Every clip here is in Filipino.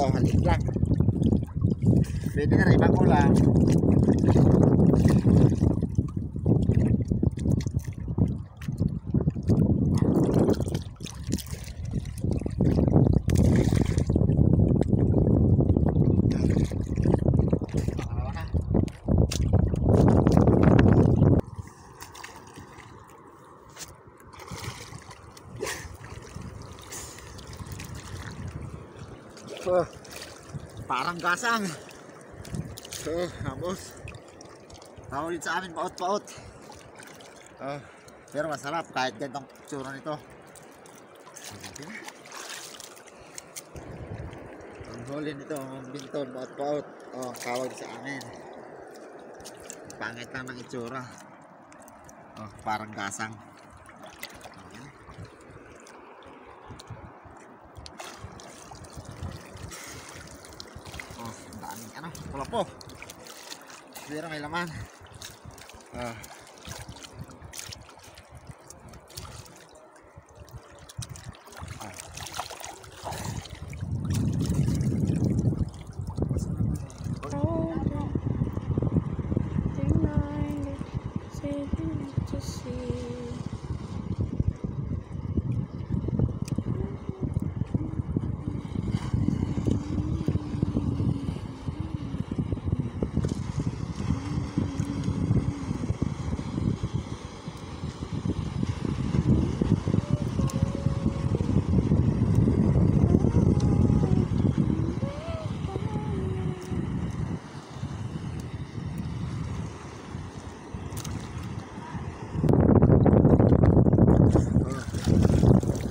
còn là thịt lăng vì cái này bác cô làm. Parang gasang. So, hamos. Paulit sa amin, paot-paot. Oh, pero masarap kahit gantong tsura nito. Ang huli nito, ang binton, paot-paot. Oh, tawag sa amin. Pangit lang ng itsura. Oh, parang gasang. Okay. Oh, ang pula po. Pero may laman. Ah. to see.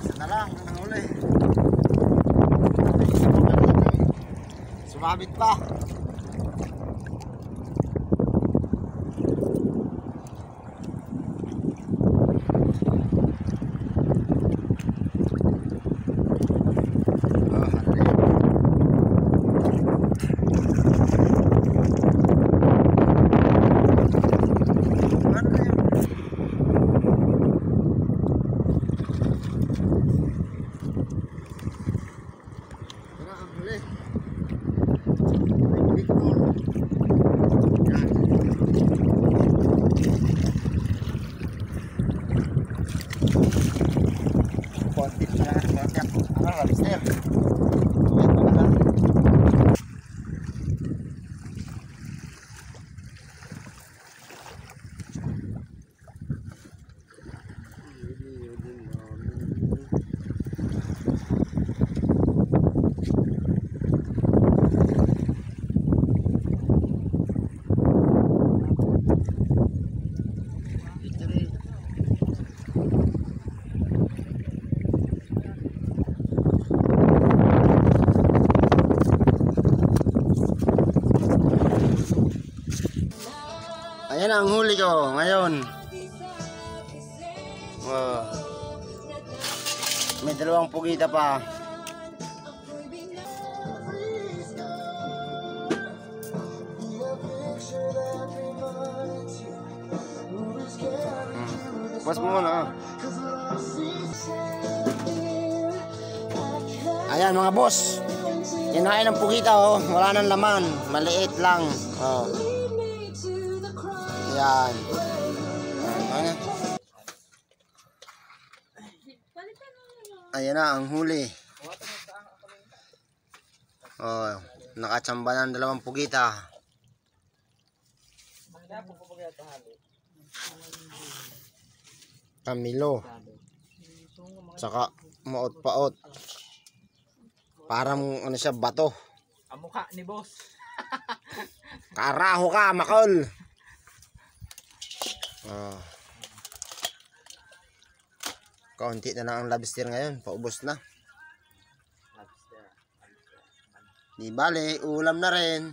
Isa na lang ang huli. Sumabit pa. Ah, ano yun? Ano yun? Tara, ang huli. Ay, Victor. Yan. Konti pa lang, Ano, lobster? Ayan ang huli ko ngayon. Wow. May dalawang pugita pa. Hmm. Pas mo muna. Ayan mga boss. Kinain ng pugita oh. Wala nang laman. Maliit lang. Oh. Yan. Ano? Ayan na ang huli. Oh, nakachamba ng dalawang pugita. Camilo. Saka maot-paot. Parang ano siya bato. Ang mukha ni boss. Karaho ka, makol. Oh. Kaunti na lang ang lobster ngayon. Paubos na. Di bale, ulam na rin.